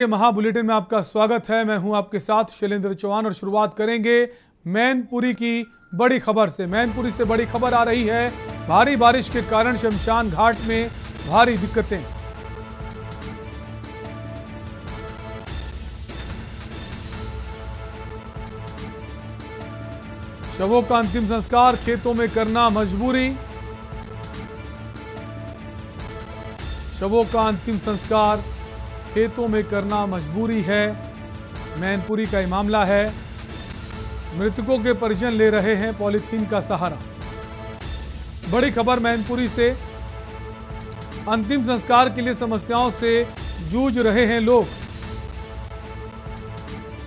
के महा बुलेटिन में आपका स्वागत है। मैं हूँ आपके साथ शैलेंद्र चौहान और शुरुआत करेंगे मैनपुरी की बड़ी खबर से। मैनपुरी से बड़ी खबर आ रही है, भारी बारिश के कारण शमशान घाट में भारी दिक्कतें। शवों का अंतिम संस्कार खेतों में करना मजबूरी। शवों का अंतिम संस्कार खेतों में करना मजबूरी है। मैनपुरी का ये मामला है। मृतकों के परिजन ले रहे हैं पॉलीथीन का सहारा। बड़ी खबर मैनपुरी से। अंतिम संस्कार के लिए समस्याओं से जूझ रहे हैं लोग।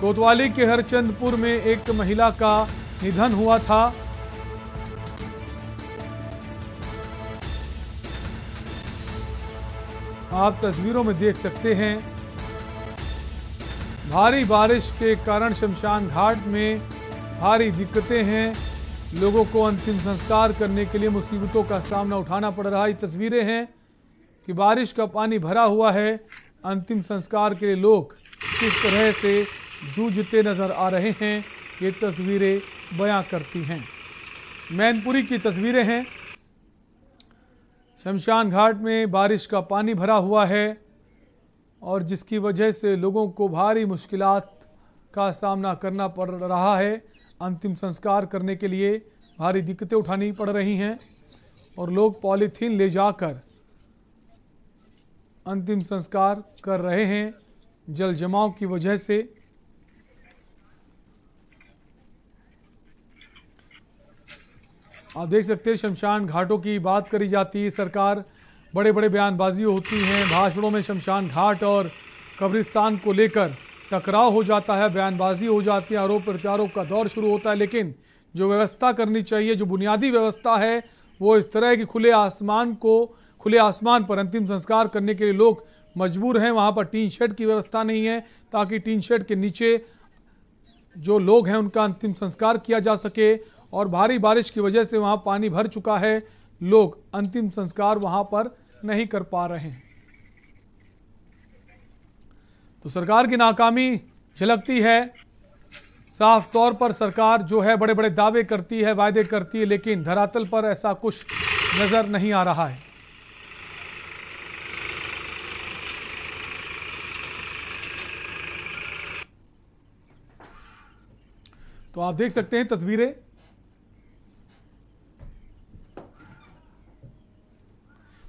कोतवाली के हरचंदपुर में एक महिला का निधन हुआ था। आप तस्वीरों में देख सकते हैं, भारी बारिश के कारण शमशान घाट में भारी दिक्कतें हैं। लोगों को अंतिम संस्कार करने के लिए मुसीबतों का सामना उठाना पड़ रहा है। तस्वीरें हैं कि बारिश का पानी भरा हुआ है। अंतिम संस्कार के लिए लोग किस तरह से जूझते नज़र आ रहे हैं, ये तस्वीरें बयां करती हैं। मैनपुरी की तस्वीरें हैं। शमशान घाट में बारिश का पानी भरा हुआ है और जिसकी वजह से लोगों को भारी मुश्किल का सामना करना पड़ रहा है, अंतिम संस्कार करने के लिए भारी दिक्कतें उठानी पड़ रही हैं और लोग पॉलीथीन ले जाकर अंतिम संस्कार कर रहे हैं जल जमाव की वजह से। आप देख सकते हैं, शमशान घाटों की बात करी जाती है। सरकार बड़े बड़े बयानबाजी होती हैं, भाषणों में शमशान घाट और कब्रिस्तान को लेकर टकराव हो जाता है, बयानबाजी हो जाती है, आरोप प्रत्यारोप का दौर शुरू होता है। लेकिन जो व्यवस्था करनी चाहिए, जो बुनियादी व्यवस्था है, वो इस तरह की खुले आसमान को, खुले आसमान पर अंतिम संस्कार करने के लिए लोग मजबूर हैं। वहाँ पर टीन शेड की व्यवस्था नहीं है, ताकि टीन शेड के नीचे जो लोग हैं, उनका अंतिम संस्कार किया जा सके। और भारी बारिश की वजह से वहाँ पानी भर चुका है। लोग अंतिम संस्कार वहाँ पर नहीं कर पा रहे हैं। तो सरकार की नाकामी झलकती है। साफ़ तौर पर सरकार जो है बड़े बड़े दावे करती है, वायदे करती है, लेकिन धरातल पर ऐसा कुछ नज़र नहीं आ रहा है। तो आप देख सकते हैं तस्वीरें।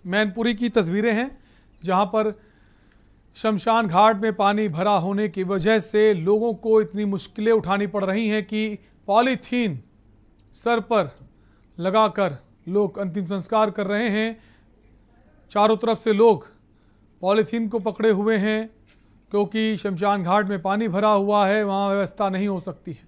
मैनपुरी की तस्वीरें हैं, जहाँ पर शमशान घाट में पानी भरा होने की वजह से लोगों को इतनी मुश्किलें उठानी पड़ रही हैं कि पॉलीथीन सर पर लगाकर लोग अंतिम संस्कार कर रहे हैं। चारों तरफ़ से लोग पॉलीथीन को पकड़े हुए हैं, क्योंकि शमशान घाट में पानी भरा हुआ है, वहाँ व्यवस्था नहीं हो सकती है।